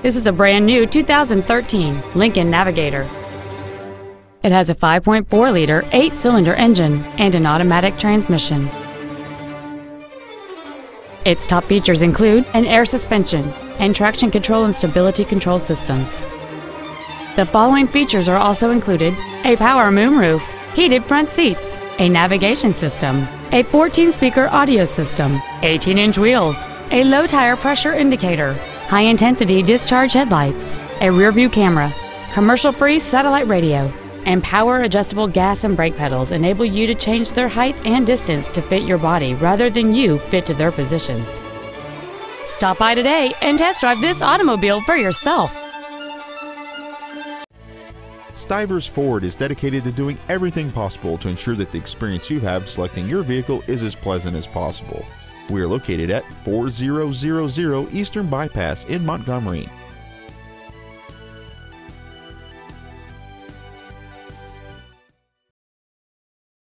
This is a brand new 2013 Lincoln Navigator. It has a 5.4 liter, 8 cylinder engine and an automatic transmission. Its top features include an air suspension and traction control and stability control systems. The following features are also included a power moonroof, heated front seats, a navigation system, a 14 speaker audio system, 18 inch wheels, a low tire pressure indicator, high intensity discharge headlights, a rear view camera, commercial free satellite radio, and power adjustable gas and brake pedals enable you to change their height and distance to fit your body rather than you fit to their positions. Stop by today and test drive this automobile for yourself. Stivers Ford is dedicated to doing everything possible to ensure that the experience you have selecting your vehicle is as pleasant as possible. We are located at 4000 Eastern Bypass in Montgomery.